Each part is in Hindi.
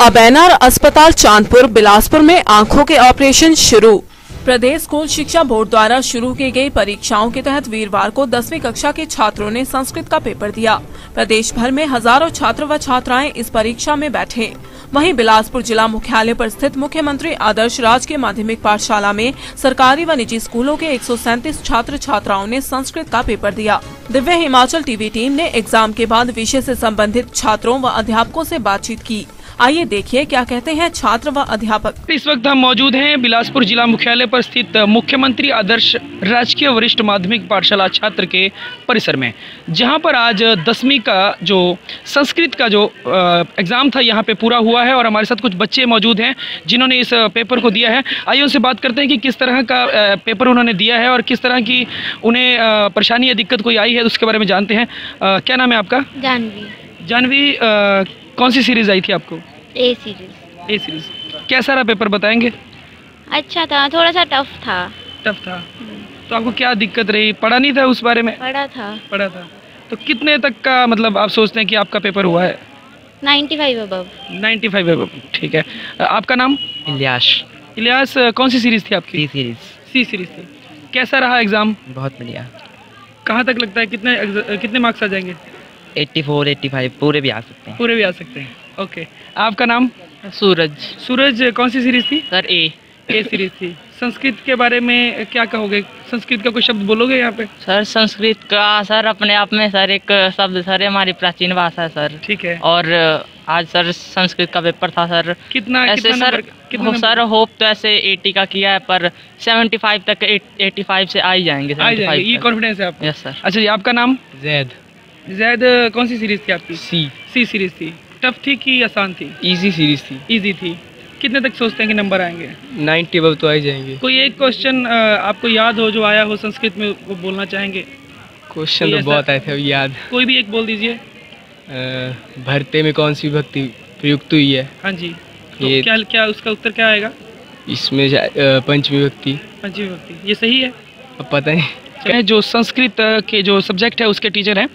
अब एनआर अस्पताल चांदपुर, बिलासपुर में आँखों के ऑपरेशन शुरू। प्रदेश स्कूल शिक्षा बोर्ड द्वारा शुरू की गई परीक्षाओं के तहत वीरवार को दसवीं कक्षा के छात्रों ने संस्कृत का पेपर दिया। प्रदेश भर में हज़ारों छात्र व छात्राएँ इस परीक्षा में बैठे। वहीं बिलासपुर जिला मुख्यालय पर स्थित मुख्यमंत्री आदर्श राजकीय माध्यमिक पाठशाला में सरकारी व निजी स्कूलों के एक छात्र छात्राओं ने संस्कृत का पेपर दिया। दिव्य हिमाचल टीवी टीम ने एग्ज़ाम के बाद विषय से संबंधित छात्रों व अध्यापकों से बातचीत की। आइए देखिए क्या कहते हैं छात्र व अध्यापक। इस वक्त हम मौजूद हैं बिलासपुर जिला मुख्यालय पर स्थित मुख्यमंत्री आदर्श राजकीय वरिष्ठ माध्यमिक पाठशाला छात्र के परिसर में जहाँ पर आज दसवीं का जो संस्कृत का जो एग्ज़ाम था यहाँ पे पूरा हुआ है और हमारे साथ कुछ बच्चे मौजूद हैं जिन्होंने इस पेपर को दिया है। आइए उनसे बात करते हैं कि किस तरह का पेपर उन्होंने दिया है और किस तरह की उन्हें परेशानी या दिक्कत कोई आई है उसके बारे में जानते हैं। क्या नाम है आपका? जानवी। जानवी कौन सी सीरीज़ आई थी आपको? ए सीरीज़ ए सीरीज़ कैसा रहा पेपर बताएँगे? अच्छा था थोड़ा सा टफ था। टफ था? तो आपको क्या दिक्कत रही? पढ़ा नहीं था उस बारे में? पढ़ा था। पढ़ा था। तो कितने तक का मतलब आप सोचते हैं कि आपका पेपर हुआ है? 95 अबव 95 अबव ठीक है। आपका नाम? इलियास। इलियास कौन सी सीरीज़ थी आपकी? सी सीरीज़ सी सीरीज़ थी। कैसा रहा एग्ज़ाम बहुत बढ़िया। कहाँ तक लगता है? कितने कितने मार्क्स आ जाएँगे? 84 85 पूरे भी आ सकते हैं। पूरे भी आ सकते हैं। ओके आपका नाम? सूरज। सूरज कौन सी सीरीज़ थी? सर ए ए सीरीज़ थी। संस्कृत के बारे में क्या कहोगे? संस्कृत का कोई शब्द बोलोगे यहाँ पे? सर संस्कृत का सर अपने आप में सर एक शब्द सर हमारी प्राचीन भाषा है सर। ठीक है। और आज सर संस्कृत का पेपर था सर। कितना ऐसे कितना सर कितना सर होप तो ऐसे 80 का किया है पर 75 तक 85 से आ ही जाएँगे आ जाएँगे। ये कॉन्फिडेंस है आपको? यस सर अच्छा जी आपका नाम? जैद। जैद कौन सी सीरीज़ थी आपकी? सी सी सीरीज़ थी। टफ थी कि आसान थी? इजी सीरीज़ थी। इजी थी। कितने तक सोचते हैं कि नंबर आएँगे? नाइन्टी अब तो आ जाएँगे। कोई एक क्वेश्चन आपको याद हो जो आया हो संस्कृत में वो बोलना चाहेंगे? क्वेश्चन तो बहुत आए थे अब याद। कोई भी एक बोल दीजिए। भरते में कौन सी भक्ति प्रयुक्त हुई है? हाँ जी। तो ये क्या क्या उसका उत्तर क्या आएगा? इसमें पंचमी भक्ति। पंचमी भक्ति। ये सही है? अब पता नहीं। जो संस्कृत के जो सब्जेक्ट है उसके टीचर हैं।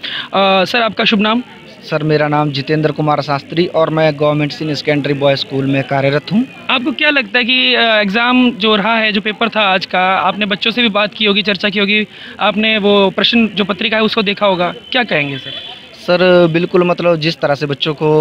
सर आपका शुभ नाम? सर मेरा नाम जितेंद्र कुमार शास्त्री और मैं government senior secondary boy school में कार्यरत हूँ। आपको क्या लगता है कि एग्ज़ाम जो रहा है जो पेपर था आज का आपने बच्चों से भी बात की होगी चर्चा की होगी आपने वो प्रश्न जो पत्रिका है उसको देखा होगा। क्या कहेंगे सर? सर बिल्कुल मतलब जिस तरह से बच्चों को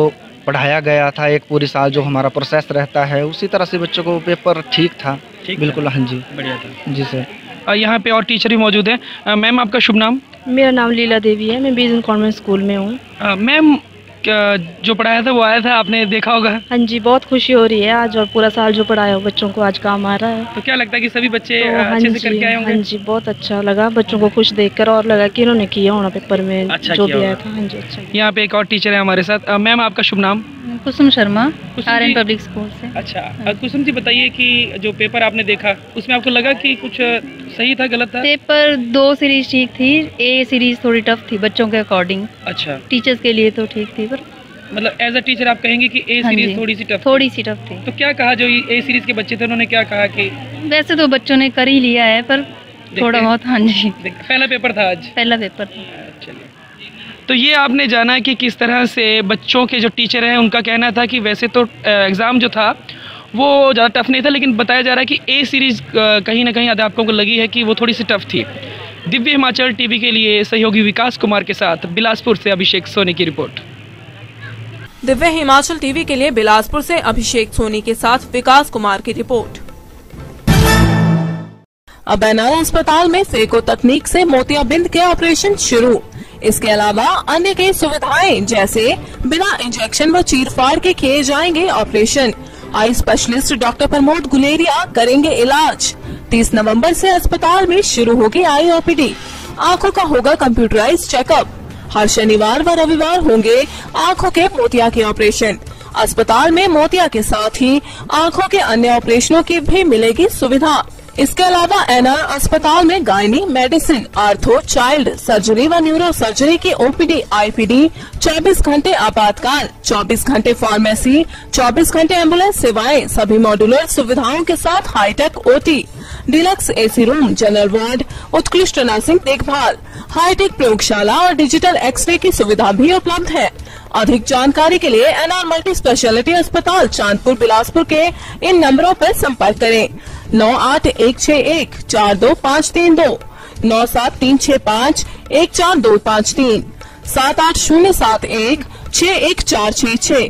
पढ़ाया गया था एक पूरी साल जो हमारा प्रोसेस रहता है उसी तरह से बच्चों को पेपर ठीक था। ठीक बिल्कुल हाँ जी। बढ़िया था। जी सर। यहाँ पे और टीचर भी मौजूद हैं। मैम आपका शुभ नाम? मेरा नाम लीला देवी है। मैं बीजन कॉन्वेंट स्कूल में हूँ। मैम जो पढ़ाया था वो आया था? आपने देखा होगा। हाँ जी बहुत खुशी हो रही है आज और पूरा साल जो पढ़ाया हो बच्चों को आज काम आ रहा है। तो क्या लगता है कि सभी बच्चे तो हाँ अच्छे से करके आए होंगे? हाँ जी बहुत अच्छा लगा। बच्चों को खुश देखकर और लगा कि इन्होंने किया होना पेपर में अच्छा जो भी आया था। हाँ जी अच्छा यहाँ पे एक और टीचर है हमारे साथ। मैम आपका शुभ नाम? Kusum Sharma R N public school से। अच्छा। हाँ। कुसुम जी बताइए कि जो पेपर आपने देखा उसमें आपको लगा कि कुछ सही था गलत था? पेपर दो सीरीज़ ठीक थी ए सीरीज़ थोड़ी टफ थी बच्चों के अकॉर्डिंग अच्छा। टीचर्स के लिए तो ठीक थी पर मतलब एज अ टीचर आप कहेंगे कि ए सीरीज़ थोड़ी सी टफ थोड़ी सी टफ थी। तो क्या कहा जो ए सीरीज़ के बच्चे थे उन्होंने क्या कहा कि वैसे तो बच्चों ने कर ही लिया है पर थोड़ा बहुत हाँ जी। पहला पेपर था आज। पहला पेपर था। चलिए। तो ये आपने जाना कि किस तरह से बच्चों के जो टीचर हैं उनका कहना था कि वैसे तो एग्ज़ाम जो था वो ज़्यादा टफ नहीं था, लेकिन बताया जा रहा है कि ए सीरीज़ कहीं ना कहीं अध्यापकों को लगी है कि वो थोड़ी सी टफ थी। दिव्य हिमाचल टीवी के लिए सहयोगी विकास कुमार के साथ बिलासपुर से अभिषेक सोनी की रिपोर्ट। दिव्य हिमाचल टीवी के लिए बिलासपुर से अभिषेक सोनी के साथ विकास कुमार की रिपोर्ट। अब अस्पताल में फेको तकनीक से मोतियाबिंद के ऑपरेशन शुरू। इसके अलावा अन्य कई सुविधाएँ, जैसे बिना इंजेक्शन व चीरफाड़ के किए जाएँगे operation. Eye specialist doctor Pramod Guleria करेंगे इलाज। 30 नवंबर से अस्पताल में शुरू होगी आई ओपीडी आँखों का होगा कंप्यूटराइज चेकअप। हर शनिवार व रविवार होंगे आँखों के मोतिया के ऑपरेशन। अस्पताल में मोतिया के साथ ही आँखों के अन्य ऑपरेशनों की भी मिलेगी सुविधा। इसके अलावा एनआर अस्पताल में gynae, medicine, ortho, child surgery व न्यूरो सर्जरी की ओपीडी, आईपीडी 24 घंटे आपातकाल 24 घंटे फार्मेसी 24 घंटे एंबुलेंस सेवाएँ, सभी मॉड्यूलर सुविधाओं के साथ high tech OT, deluxe AC room, general ward, उत्कृष्ट नर्सिंग देखभाल, हाईटेक प्रयोगशाला और डिजिटल एक्सरे की सुविधा भी उपलब्ध है। अधिक जानकारी के लिए एनआर मल्टी स्पेशलिटी अस्पताल चांदपुर बिलासपुर के इन नंबरों पर संपर्क करें। नौ आठ एक छः एक चार दो पाँच तीन दो। नौ सात तीन छः पाँच एक चार दो पाँच तीन। सात आठ शून्य सात एक छः एक चार छः छः